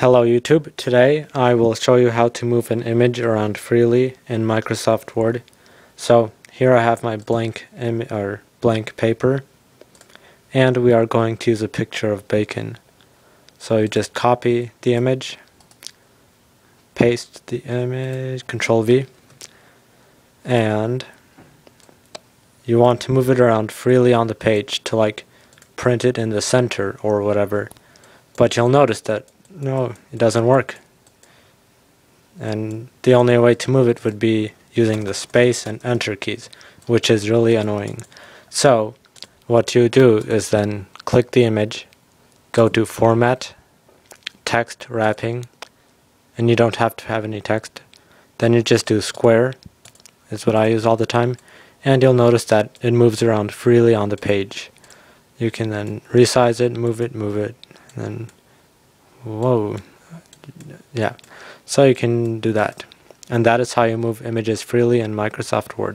Hello YouTube, today I will show you how to move an image around freely in Microsoft Word. So here I have my blank or blank paper and we are going to use a picture of bacon. So you just copy the image, paste the image, control V, and you want to move it around freely on the page to like print it in the center or whatever. But you'll notice that no, it doesn't work. And the only way to move it would be using the space and enter keys, which is really annoying. So, what you do is then click the image, go to Format, Text Wrapping, and you don't have to have any text. Then you just do Square, is what I use all the time, and you'll notice that it moves around freely on the page. You can then resize it, move it, move it, and then whoa. Yeah. So you can do that. And that is how you move images freely in Microsoft Word